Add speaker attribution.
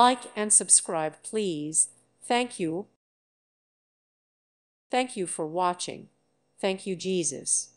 Speaker 1: Like and subscribe, please. Thank you. Thank you for watching. Thank you, Jesus.